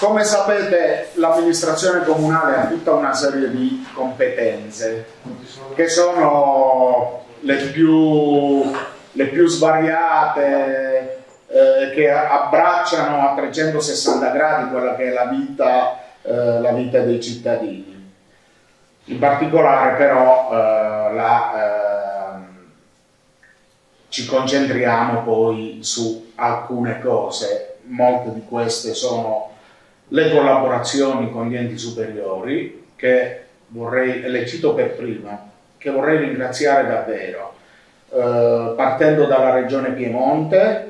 come sapete l'amministrazione comunale ha tutta una serie di competenze che sono le più, le più svariate, eh, che abbracciano a 360 gradi quella che è la vita, eh, la vita dei cittadini. In particolare però eh, la, ehm, ci concentriamo poi su alcune cose, molte di queste sono le collaborazioni con gli enti superiori, che vorrei, le cito per prima, che vorrei ringraziare davvero, eh, partendo dalla regione Piemonte,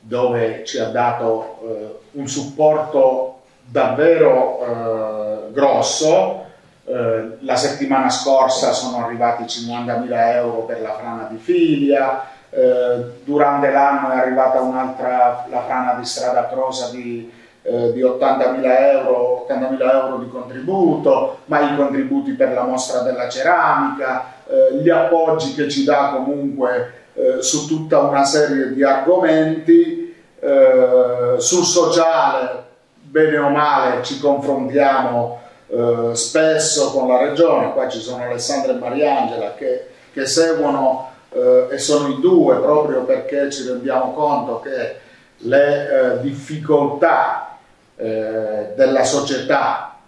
dove ci ha dato eh, un supporto davvero eh, grosso. Eh, la settimana scorsa sono arrivati 50.000 euro per la frana di Filia, eh, durante l'anno è arrivata un'altra, la frana di Strada Crosa di eh, di 80.000 euro, 80 euro di contributo, ma i contributi per la mostra della ceramica, eh, gli appoggi che ci dà comunque eh, su tutta una serie di argomenti, eh, sul sociale, bene o male, ci confrontiamo eh, spesso con la regione, qua ci sono Alessandra e Mariangela che, che seguono e sono i due proprio perché ci rendiamo conto che le difficoltà eh, della società,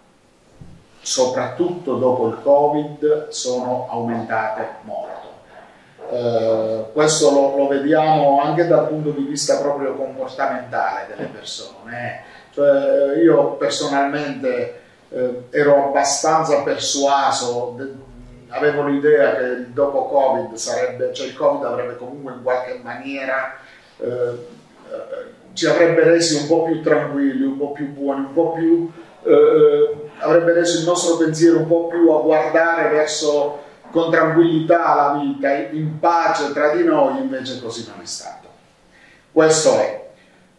soprattutto dopo il Covid, sono aumentate molto. Eh, questo lo, lo, vediamo anche dal punto di vista proprio comportamentale delle persone. Cioè, io personalmente eh, ero abbastanza persuaso, de, avevo l'idea che dopo Covid sarebbe, cioè il Covid avrebbe comunque in qualche maniera eh, ci avrebbe resi un po' più tranquilli, un po' più buoni, un po' più, eh, eh, avrebbe reso il nostro pensiero un po' più a guardare verso con tranquillità la vita, in pace tra di noi, invece così non è stato. Questo è.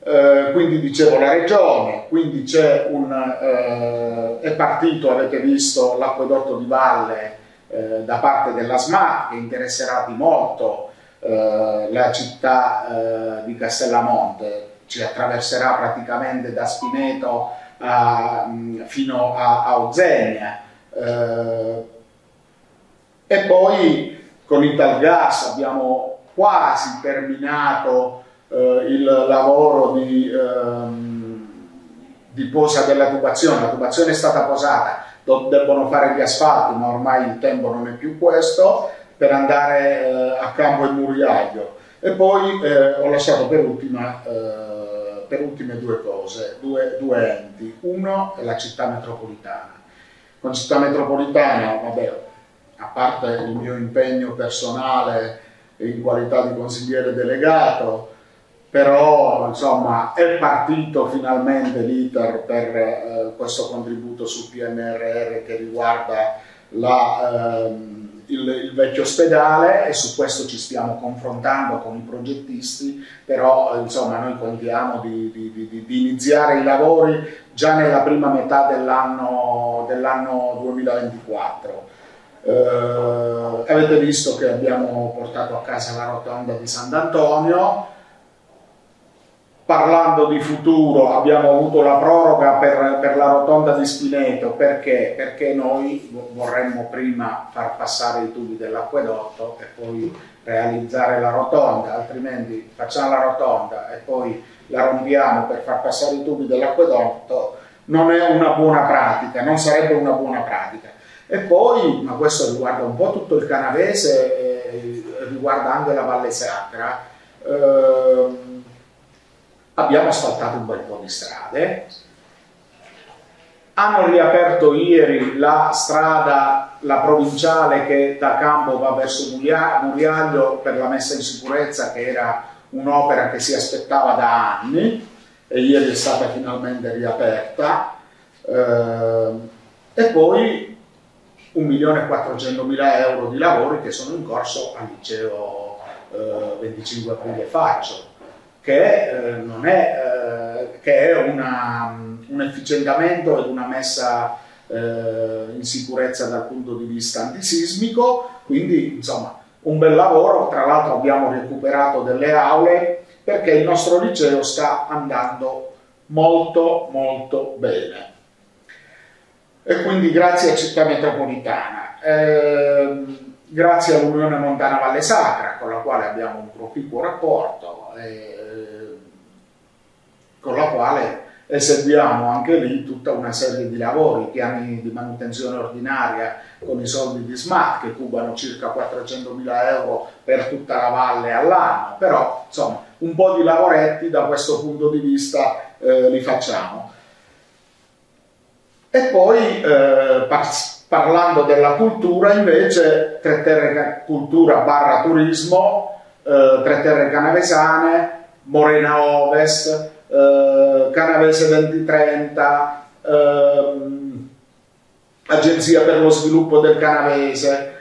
Eh, quindi dicevo la regione, quindi c'è un, eh, è partito, avete visto, l'acquedotto di valle eh, da parte della SMAT che interesserà di molto eh, la città di Castellamonte, ci attraverserà praticamente da Spineto a, mm, fino a, a Ozenia. Eh, e poi con Italgas abbiamo quasi terminato eh, il lavoro di, ehm, di posa della tubazione. La tubazione è stata posata, debbono fare gli asfalti, ma ormai il tempo non è più questo, per andare eh, a Campo e Muriaglio. E poi eh, ho lasciato per ultima eh, per ultime due cose, due, due enti. Uno è la città metropolitana. Con città metropolitana, vabbè, a parte il mio impegno personale in qualità di consigliere delegato, però insomma è partito finalmente l'iter per eh, questo contributo sul PNRR che riguarda la, ehm, il, il, vecchio ospedale e su questo ci stiamo confrontando con i progettisti, però insomma noi contiamo di, di, di, di iniziare i lavori già nella prima metà dell'anno dell 2024. Eh, avete visto che abbiamo portato a casa la rotonda di Sant'Antonio, parlando di futuro abbiamo avuto la proroga per, per, la rotonda di Spineto perché? perché noi vorremmo prima far passare i tubi dell'acquedotto e poi realizzare la rotonda, altrimenti facciamo la rotonda e poi la rompiamo per far passare i tubi dell'acquedotto, non è una buona pratica, non sarebbe una buona pratica. E poi, ma questo riguarda un po' tutto il canavese, e riguarda anche la Valle Sacra, eh, abbiamo asfaltato un bel po' di strade, hanno riaperto ieri la strada, la provinciale che da Campo va verso Muriaglio per la messa in sicurezza che era un'opera che si aspettava da anni e ieri è stata finalmente riaperta. Eh, e poi 1.400.000 euro di lavori che sono in corso al liceo eh, 25 aprile Faccio che, eh, è, eh, che è una, un efficientamento ed una messa eh, in sicurezza dal punto di vista antisismico, quindi insomma un bel lavoro, tra l'altro abbiamo recuperato delle aule perché il nostro liceo sta andando molto molto bene. E quindi grazie a Città Metropolitana, eh, grazie all'Unione Montana Valle Sacra, con la quale abbiamo un proficuo rapporto, eh, con la quale eseguiamo anche lì tutta una serie di lavori, piani di manutenzione ordinaria con i soldi di SMAT che cubano circa 400.000 euro per tutta la valle all'anno, però insomma un po' di lavoretti da questo punto di vista eh, li facciamo. E poi eh, parlando della cultura invece Tre Terre Cultura barra turismo, eh, Tre Terre Canavesane, Morena Ovest, eh, Canavese 2030, ehm, Agenzia per lo sviluppo del Canavese,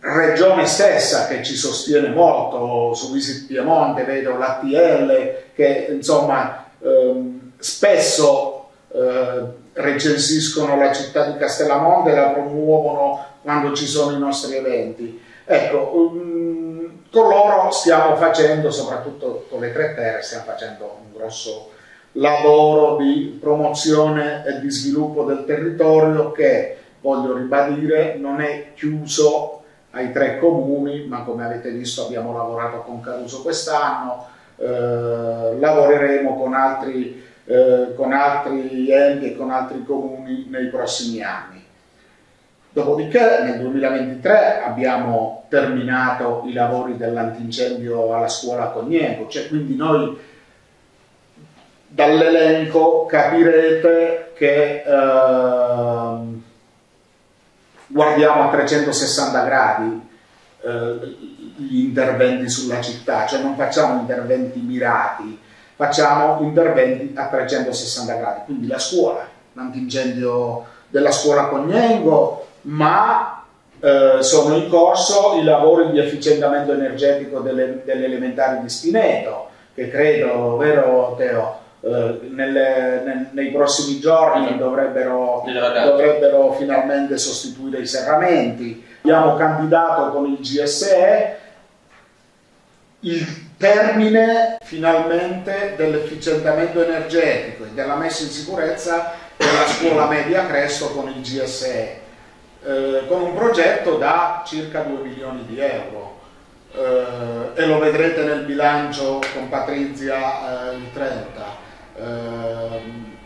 regione stessa che ci sostiene molto su Visit Piemonte, vedo l'ATL che insomma ehm, spesso eh, recensiscono la città di Castellamonte e la promuovono quando ci sono i nostri eventi. Ecco, um, con loro stiamo facendo, soprattutto con le tre terre, stiamo facendo un grosso lavoro di promozione e di sviluppo del territorio che, voglio ribadire, non è chiuso ai tre comuni, ma come avete visto abbiamo lavorato con Caruso quest'anno, eh, lavoreremo con altri, eh, con altri enti e con altri comuni nei prossimi anni. Dopodiché nel 2023 abbiamo terminato i lavori dell'antincendio alla scuola Cognego, cioè quindi noi dall'elenco capirete che eh, guardiamo a 360 gradi eh, gli interventi sulla città, cioè non facciamo interventi mirati, facciamo interventi a 360 gradi, quindi la scuola, l'antincendio della scuola Cognengo, ma eh, sono in corso i lavori di efficientamento energetico delle, delle elementari di Spineto, che credo, vero Teo, eh, nelle, ne, nei prossimi giorni dovrebbero, dovrebbero, finalmente sostituire i serramenti. Abbiamo candidato con il GSE il termine finalmente dell'efficientamento energetico e della messa in sicurezza della scuola media Cresto con il GSE, eh, con un progetto da circa 2 milioni di euro. Eh, e lo vedrete nel bilancio con Patrizia eh, il 30 Ehm,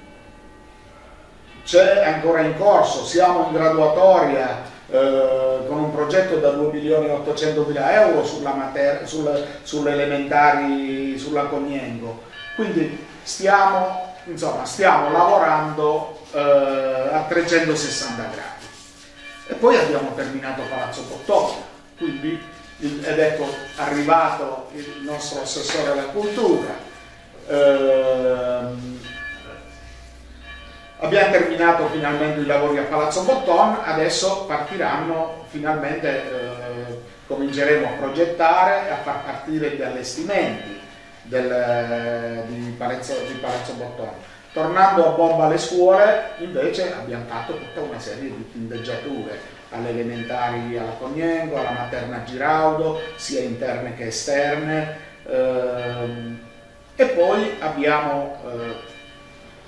c'è ancora in corso, siamo in graduatoria eh, con un progetto da 2 milioni e 800 mila euro sulla mater- sul, sull'elementari, sulla Cognengo. Quindi stiamo, insomma, stiamo lavorando eh, a 360 gradi. E poi abbiamo terminato Palazzo Pottone, quindi, ed ecco arrivato il nostro assessore alla cultura, Ehm, abbiamo terminato finalmente i lavori a Palazzo Botton, adesso partiranno finalmente, eh, cominceremo a progettare e a far partire gli allestimenti del, di, Palazzo, di Palazzo Botton. Tornando a bomba alle scuole, invece abbiamo fatto tutta una serie di tindeggiature alle elementari alla Cognengo, alla materna Giraudo, sia interne che esterne. Ehm, e poi abbiamo eh,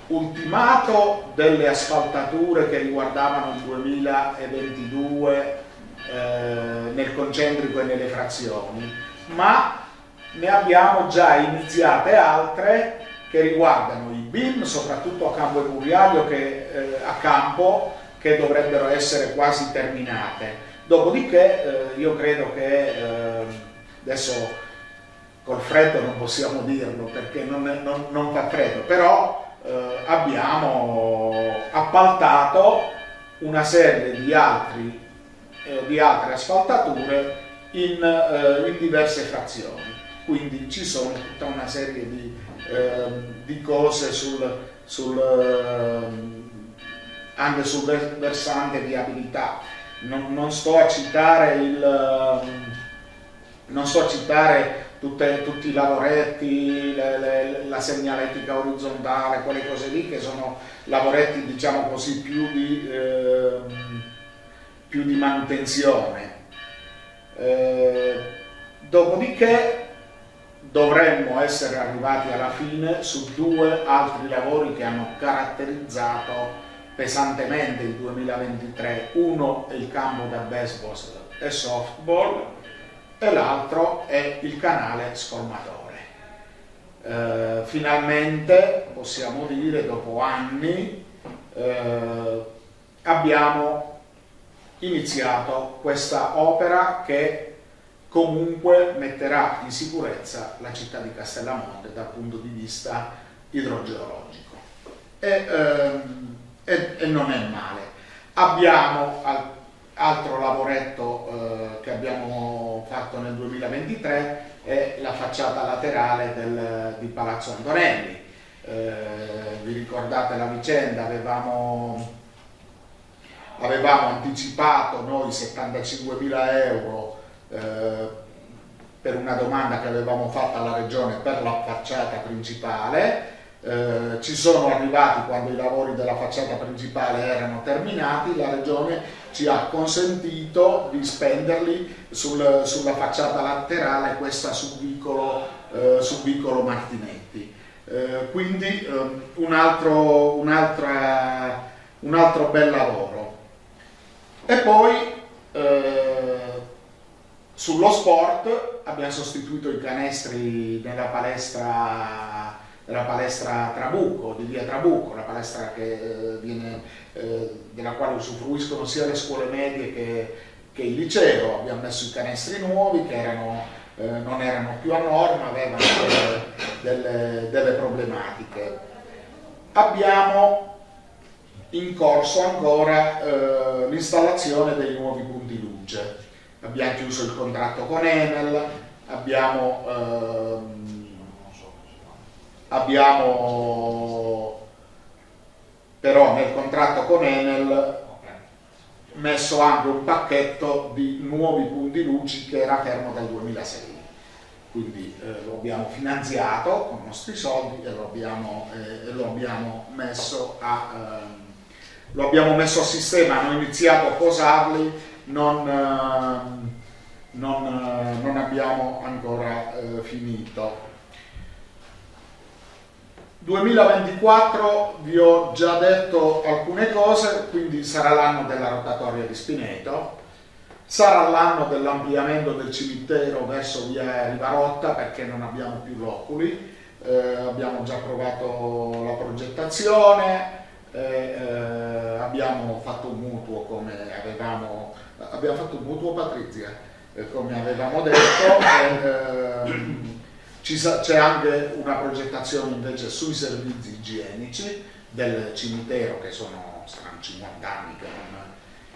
ultimato delle asfaltature che riguardavano il 2022 eh, nel concentrico e nelle frazioni, ma ne abbiamo già iniziate altre che riguardano i BIM, soprattutto a Campo e Muriaglio, che, eh, a Campo, che dovrebbero essere quasi terminate. Dopodiché eh, io credo che eh, adesso col freddo non possiamo dirlo perché non, non, non fa freddo, però eh, abbiamo appaltato una serie di, altri, eh, di altre asfaltature in, eh, in, diverse frazioni. Quindi ci sono tutta una serie di, ehm, di cose sul, sul, ehm, anche sul versante viabilità. Non, non sto a citare il ehm, non sto a citare tutte, tutti i lavoretti, le, le, la segnaletica orizzontale, quelle cose lì che sono lavoretti diciamo così più di, eh, più di manutenzione. Eh, dopodiché dovremmo essere arrivati alla fine su due altri lavori che hanno caratterizzato pesantemente il 2023. Uno è il campo da baseball e softball e l'altro è il canale scolmatore. Eh, finalmente, possiamo dire, dopo anni, eh, abbiamo iniziato questa opera che comunque metterà in sicurezza la città di Castellamonte dal punto di vista idrogeologico. E, ehm, e, e non è male. Abbiamo al, altro lavoretto eh, che abbiamo fatto nel 2023 è la facciata laterale del, di Palazzo Antonelli. Eh, vi ricordate la vicenda? Avevamo, avevamo anticipato noi 75 mila euro eh, per una domanda che avevamo fatto alla Regione per la facciata principale. Eh, ci sono arrivati quando i lavori della facciata principale erano terminati, la Regione ci ha consentito di spenderli sul, sulla facciata laterale, questa su Vicolo, eh, su Vicolo Martinetti. Eh, quindi ehm, un altro, un, un, altro, bel lavoro. E poi eh, sullo sport abbiamo sostituito i canestri nella palestra, nella palestra Trabucco, di via Trabucco, la palestra che, eh, viene, eh, della quale usufruiscono sia le scuole medie che, che, il liceo. Abbiamo messo i canestri nuovi che erano, eh, non erano più a norma, avevano delle, delle, problematiche. Abbiamo in corso ancora eh, l'installazione dei nuovi punti luce abbiamo chiuso il contratto con Enel, abbiamo, ehm, abbiamo però nel contratto con Enel messo anche un pacchetto di nuovi punti luci che era fermo dal 2006 quindi eh, lo abbiamo finanziato con i nostri soldi e lo abbiamo, eh, lo abbiamo, messo, a, ehm, lo abbiamo messo a sistema, hanno iniziato a posarli non, ehm, non, eh, non abbiamo ancora eh, finito. 2024 vi ho già detto alcune cose, quindi sarà l'anno della rotatoria di Spineto, sarà l'anno dell'ampliamento del cimitero verso via Rivarotta perché non abbiamo più loculi, eh, abbiamo già provato la progettazione, eh, eh, abbiamo fatto un mutuo come avevamo abbiamo fatto un mutuo Patrizia, eh, come avevamo detto, ehm, c'è anche una progettazione invece sui servizi igienici del cimitero che sono saranno 50 anni che non,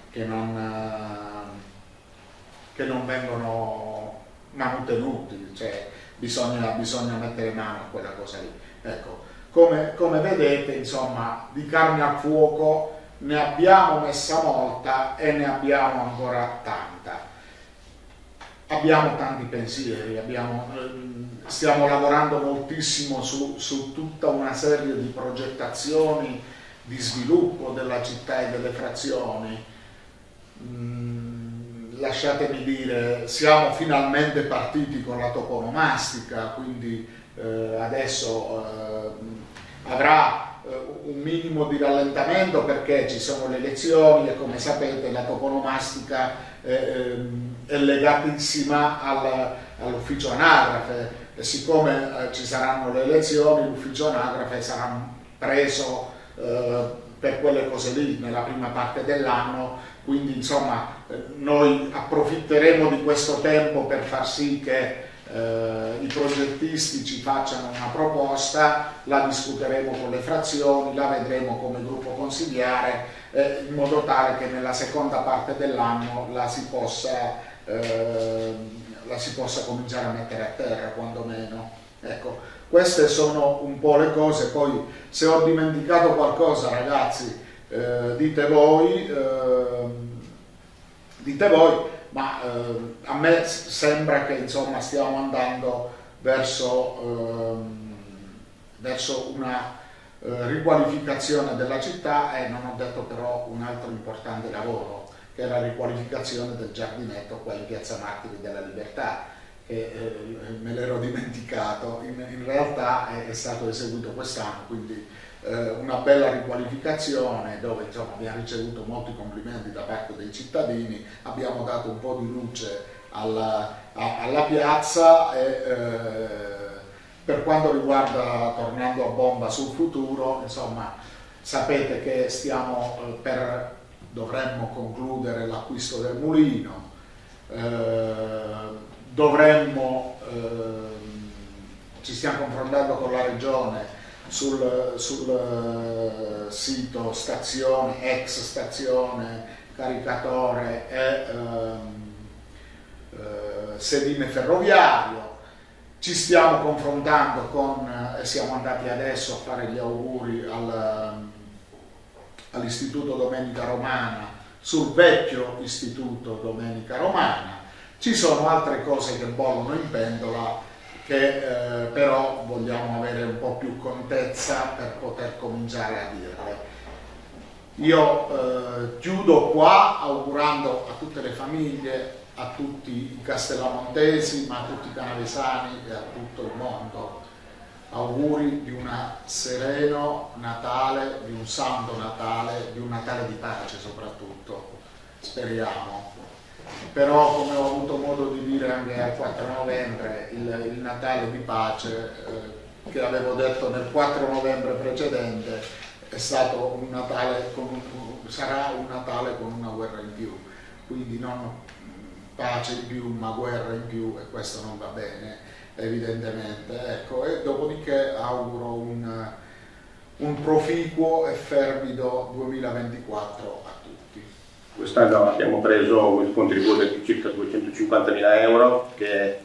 che non, eh, che non vengono manutenuti, cioè bisogna, bisogna, mettere mano a quella cosa lì. Ecco, come, come vedete, insomma, di carne a fuoco ne abbiamo messa molta e ne abbiamo ancora tanta. Abbiamo tanti pensieri, abbiamo, ehm, stiamo lavorando moltissimo su, su, tutta una serie di progettazioni di sviluppo della città e delle frazioni. Mm, lasciatemi dire, siamo finalmente partiti con la toponomastica, quindi eh, adesso eh, avrà eh, un minimo di rallentamento perché ci sono le elezioni e come sapete la toponomastica eh, ehm, è legatissima al, all'ufficio anagrafe e siccome eh, ci saranno le elezioni l'ufficio anagrafe sarà preso eh, per quelle cose lì nella prima parte dell'anno. Quindi insomma eh, noi approfitteremo di questo tempo per far sì che eh, i progettisti ci facciano una proposta, la discuteremo con le frazioni, la vedremo come gruppo consigliare eh, in modo tale che nella seconda parte dell'anno la, eh, la si possa cominciare a mettere a terra quantomeno. Ecco, queste sono un po' le cose, poi se ho dimenticato qualcosa ragazzi eh, dite voi, ehm, dite voi ma eh, a me sembra che insomma, stiamo andando verso, ehm, verso una eh, riqualificazione della città e non ho detto però un altro importante lavoro che è la riqualificazione del giardinetto qua in Piazza Martiri della Libertà che eh, me l'ero dimenticato, in, in realtà è, è, stato eseguito quest'anno, quindi eh, una bella riqualificazione dove insomma, abbiamo ricevuto molti complimenti da parte dei cittadini, abbiamo dato un po' di luce alla, a, alla piazza e eh, per quanto riguarda, tornando a bomba sul futuro, insomma, sapete che stiamo eh, per, dovremmo concludere l'acquisto del mulino, eh, dovremmo, eh, ci stiamo confrontando con la regione sul, sul sito stazione, ex stazione, caricatore e ehm, eh, sedime ferroviario. Ci stiamo confrontando con, e siamo andati adesso a fare gli auguri al, all'Istituto Domenica Romana, sul vecchio Istituto Domenica Romana. Ci sono altre cose che bollono in pentola che eh, però vogliamo avere un po' più contezza per poter cominciare a dirle. Io eh, chiudo qua augurando a tutte le famiglie, a tutti i castellamontesi, ma a tutti i canavesani e a tutto il mondo auguri di un sereno Natale, di un santo Natale, di un Natale di pace soprattutto, speriamo. Però come ho avuto modo di dire anche al 4 novembre, il, il Natale di pace eh, che avevo detto nel 4 novembre precedente è stato un Natale con, sarà un Natale con una guerra in più, quindi non pace in più ma guerra in più e questo non va bene evidentemente. Ecco, e dopodiché auguro un, un proficuo e fervido 2024 a tutti. Quest'anno abbiamo preso un contributo di circa 250.000 euro che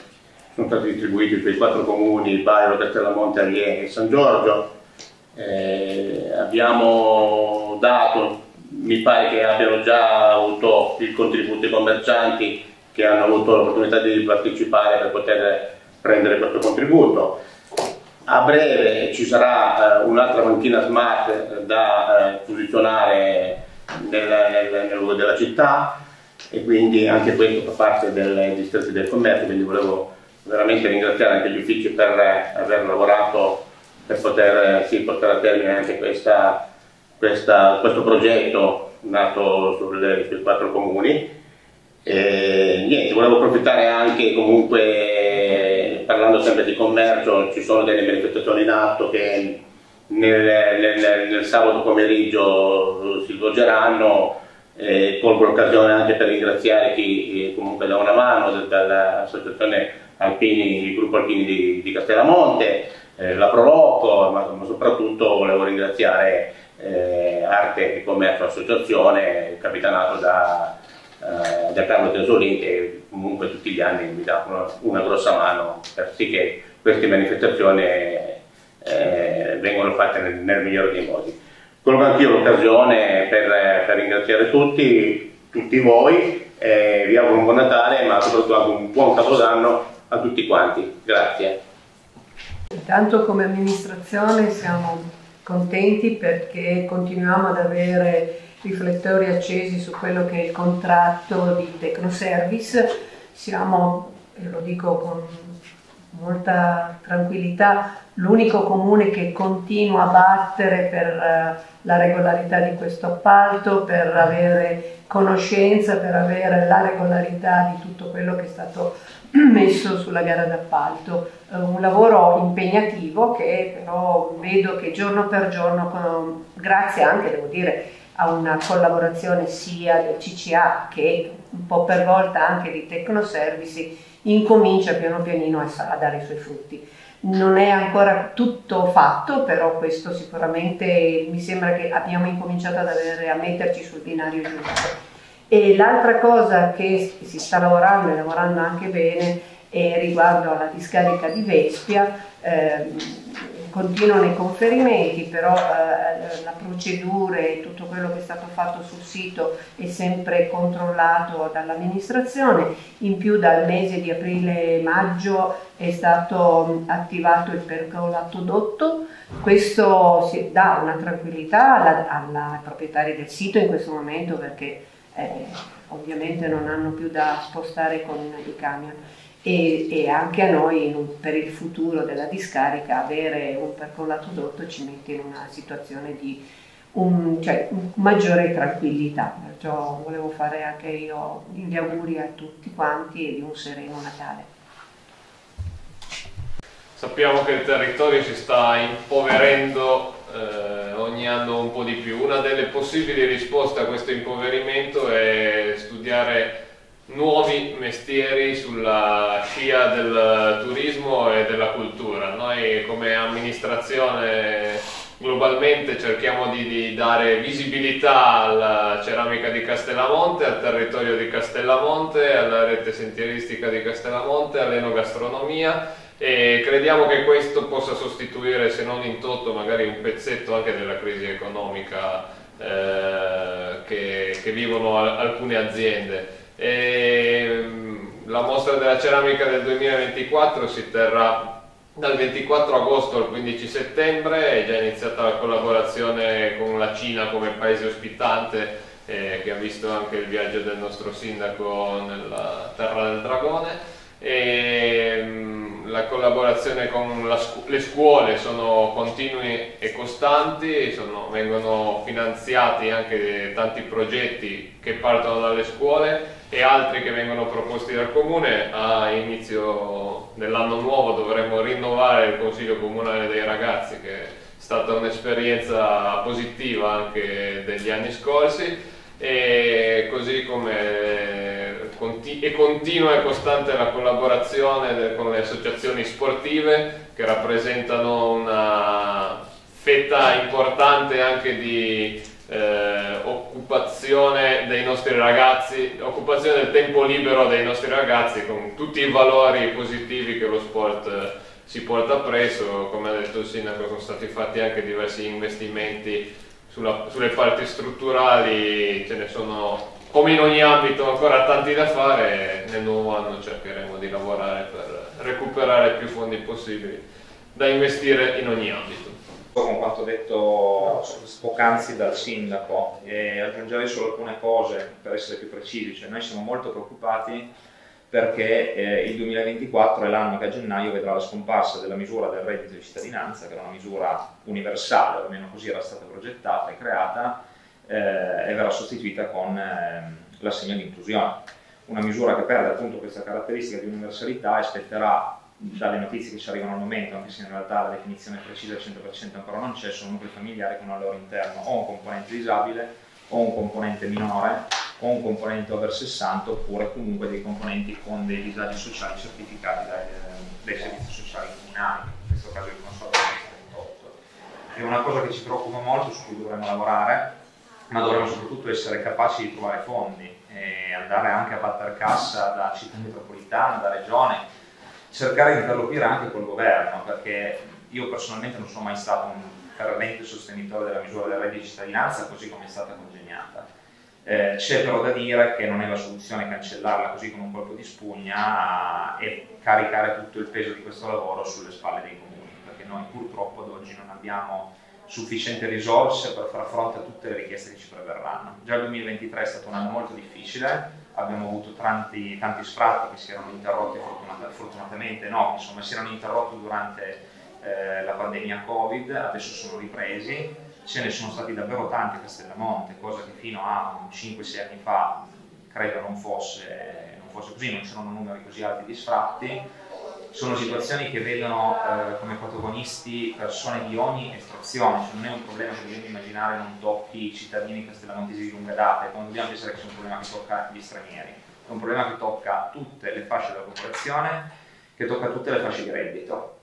sono stati distribuiti sui quattro comuni, Bairo, Castellamonte, Ariene e San Giorgio. Eh, abbiamo dato, mi pare che abbiano già avuto il contributo i commercianti che hanno avuto l'opportunità di partecipare per poter prendere questo contributo. A breve ci sarà eh, un'altra banchina smart eh, da eh, posizionare nel, nel, nel, luogo della città e quindi anche questo fa parte del distretto del commercio, quindi volevo veramente ringraziare anche gli uffici per eh, aver lavorato per poter sì, portare a termine anche questa, questa, questo progetto nato sulle, sui quattro comuni. E, niente, volevo approfittare anche comunque parlando sempre di commercio, ci sono delle manifestazioni in atto che nel, nel, nel sabato pomeriggio si svolgeranno. Eh, colgo l'occasione anche per ringraziare chi comunque dà una mano dall'associazione Alpini, il gruppo Alpini di, di Castellamonte, eh, la Proloco, ma, ma, soprattutto volevo ringraziare eh, Arte e Commercio Associazione, capitanato da eh, Carlo Tesolini che comunque tutti gli anni mi dà una, una grossa mano per sì che queste manifestazioni eh, vengono fatte nel, nel, migliore dei modi. Colgo anch'io l'occasione per, per, ringraziare tutti, tutti voi, eh, vi auguro un buon Natale ma soprattutto un buon Capodanno a tutti quanti. Grazie. Intanto come amministrazione siamo contenti perché continuiamo ad avere riflettori accesi su quello che è il contratto di Tecnoservice. Siamo, e lo dico con molta tranquillità, l'unico comune che continua a battere per uh, la regolarità di questo appalto, per avere conoscenza, per avere la regolarità di tutto quello che è stato messo sulla gara d'appalto. Uh, un lavoro impegnativo che però vedo che giorno per giorno, grazie anche, devo dire, a una collaborazione sia del CCA che un po' per volta anche di Tecnoservici, incomincia piano pianino a, dare i suoi frutti. Non è ancora tutto fatto, però questo sicuramente mi sembra che abbiamo incominciato ad avere, a metterci sul binario giusto. E l'altra cosa che si sta lavorando e lavorando anche bene è riguardo alla discarica di Vespia. Ehm, continuano i conferimenti, però eh, la procedura e tutto quello che è stato fatto sul sito è sempre controllato dall'amministrazione, in più dal mese di aprile-maggio è stato attivato il percolato dotto, questo dà una tranquillità alla, alla proprietaria del sito in questo momento perché eh, ovviamente non hanno più da spostare con i camion e, e anche a noi un, per il futuro della discarica avere un percolato d'otto ci mette in una situazione di un, cioè, maggiore tranquillità, perciò volevo fare anche io gli auguri a tutti quanti e di un sereno Natale. Sappiamo che il territorio si sta impoverendo eh, ogni anno un po' di più. Una delle possibili risposte a questo impoverimento è studiare nuovi mestieri sulla scia del turismo e della cultura. Noi come amministrazione globalmente cerchiamo di, di, dare visibilità alla ceramica di Castellamonte, al territorio di Castellamonte, alla rete sentieristica di Castellamonte, all'enogastronomia e crediamo che questo possa sostituire, se non in toto, magari un pezzetto anche della crisi economica eh, che, che, vivono alcune aziende. E, mm, la mostra della ceramica del 2024 si terrà dal 24 agosto al 15 settembre, è già iniziata la collaborazione con la Cina come paese ospitante eh, che ha visto anche il viaggio del nostro sindaco nella Terra del Dragone. E, mm, la collaborazione con la scu le scuole sono continui e costanti, sono, vengono finanziati anche tanti progetti che partono dalle scuole e altri che vengono proposti dal comune. A inizio dell'anno nuovo dovremo rinnovare il Consiglio Comunale dei Ragazzi che è stata un'esperienza positiva anche degli anni scorsi e così come e continua e costante la collaborazione con le associazioni sportive che rappresentano una fetta importante anche di eh, occupazione dei nostri ragazzi, occupazione del tempo libero dei nostri ragazzi con tutti i valori positivi che lo sport si porta presso, come ha detto il sindaco sono stati fatti anche diversi investimenti sulla, sulle parti strutturali ce ne sono come in ogni ambito ancora tanti da fare nel nuovo anno cercheremo di lavorare per recuperare più fondi possibili da investire in ogni ambito. Con quanto detto poc'anzi dal sindaco. E aggiungerei solo alcune cose per essere più precisi, cioè noi siamo molto preoccupati perché eh, il 2024 è l'anno che a gennaio vedrà la scomparsa della misura del reddito di cittadinanza, che era una misura universale, almeno così era stata progettata e creata, eh, e verrà sostituita con eh, l'assegno di inclusione. Una misura che perde appunto questa caratteristica di universalità e spetterà dalle notizie che ci arrivano al momento, anche se in realtà la definizione precisa al 100% ancora non c'è, sono nuclei familiari con al loro interno o un componente disabile o un componente minore o un componente over 60 oppure comunque dei componenti con dei disagi sociali certificati dai, dai servizi sociali comunali, in questo caso il consorzio 38. È una cosa che ci preoccupa molto, su cui dovremmo lavorare, ma dovremmo soprattutto essere capaci di trovare fondi e andare anche a battere cassa da città metropolitana, da regione, cercare di interloquire anche col governo, perché io personalmente non sono mai stato un fervente sostenitore della misura del reddito di cittadinanza così come è stata congegnata. Eh, c'è però da dire che non è la soluzione cancellarla così con un colpo di spugna e caricare tutto il peso di questo lavoro sulle spalle dei comuni, perché noi purtroppo ad oggi non abbiamo sufficienti risorse per far fronte a tutte le richieste che ci preverranno. Già il 2023 è stato un anno molto difficile, abbiamo avuto tanti, tanti sfratti che si erano interrotti fortunat fortunatamente no, insomma si erano interrotti durante eh, la pandemia Covid, adesso sono ripresi, ce ne sono stati davvero tanti a Castellamonte, cosa che fino a 5-6 anni fa credo non fosse, non fosse così, non c'erano numeri così alti di sfratti, sono situazioni che vedono eh, come protagonisti persone di ogni estrazione, cioè non è un problema che dobbiamo immaginare non tocchi i cittadini castellamontesi di lunga data, non dobbiamo pensare che sia un problema che tocca gli stranieri, è un problema che tocca tutte le fasce della popolazione, che tocca tutte le fasce di reddito.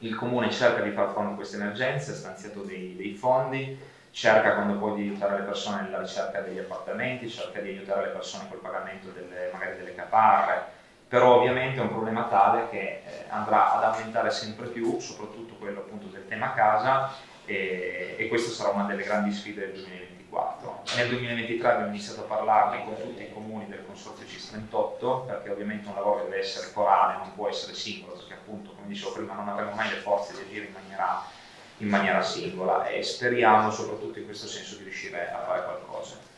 Il comune cerca di far fronte a queste emergenze, ha stanziato dei, dei fondi, cerca quando può di aiutare le persone nella ricerca degli appartamenti, cerca di aiutare le persone col pagamento delle, magari delle caparre, però ovviamente è un problema tale che eh, andrà ad aumentare sempre più, soprattutto quello appunto del tema casa e, e questa sarà una delle grandi sfide del 2024. Nel 2023 abbiamo iniziato a parlarne con tutti i comuni del consorzio CIS38 perché ovviamente un lavoro deve essere corale, non può essere singolo, perché appunto come dicevo prima non avremo mai le forze di agire in maniera, in maniera singola e speriamo soprattutto in questo senso di riuscire a fare qualcosa.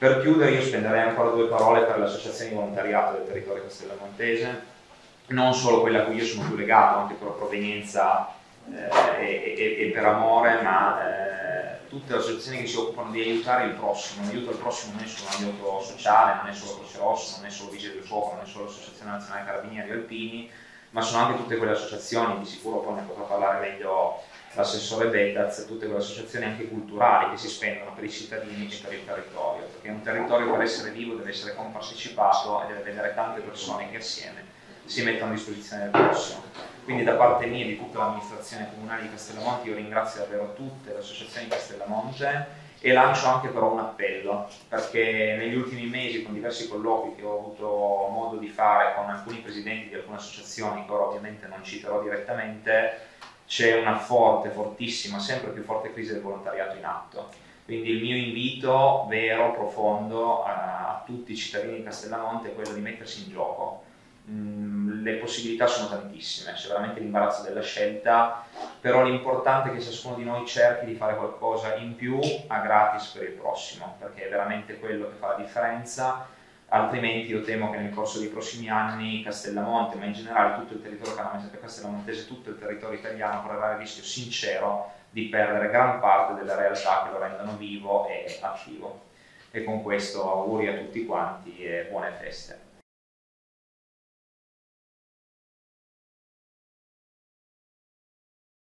Per chiudere io spenderei ancora due parole per le associazioni di volontariato del territorio castellamontese non solo quella a cui io sono più legato, anche per provenienza eh, e, e, per amore, ma eh, tutte le associazioni che si occupano di aiutare il prossimo. L'aiuto al prossimo non è solo un aiuto sociale, non è solo Croce Rosso, non è solo Vigili del Fuoco, non è solo l'Associazione Nazionale Carabinieri Alpini, ma sono anche tutte quelle associazioni, di sicuro poi ne potrà parlare meglio l'assessore Betaz, tutte quelle associazioni anche culturali che si spendono per i cittadini e per il territorio, perché un territorio per essere vivo deve essere compartecipato e deve vedere tante persone che assieme si mettono a disposizione del prossimo. Quindi da parte mia e di tutta l'amministrazione comunale di Castellamonte io ringrazio davvero tutte le associazioni di Castellamonte e lancio anche però un appello, perché negli ultimi mesi con diversi colloqui che ho avuto modo di fare con alcuni presidenti di alcune associazioni, che ora ovviamente non citerò direttamente, c'è una forte, fortissima, sempre più forte crisi del volontariato in atto. Quindi il mio invito vero, profondo a, a tutti i cittadini di Castellamonte è quello di mettersi in gioco, Mm, le possibilità sono tantissime, c'è veramente l'imbarazzo della scelta, però l'importante è che ciascuno di noi cerchi di fare qualcosa in più a gratis per il prossimo, perché è veramente quello che fa la differenza, altrimenti io temo che nel corso dei prossimi anni Castellamonte, ma in generale tutto il territorio castellamontese, tutto il territorio italiano correrà il rischio sincero di perdere gran parte delle realtà che lo rendono vivo e attivo. E con questo auguri a tutti quanti e buone feste.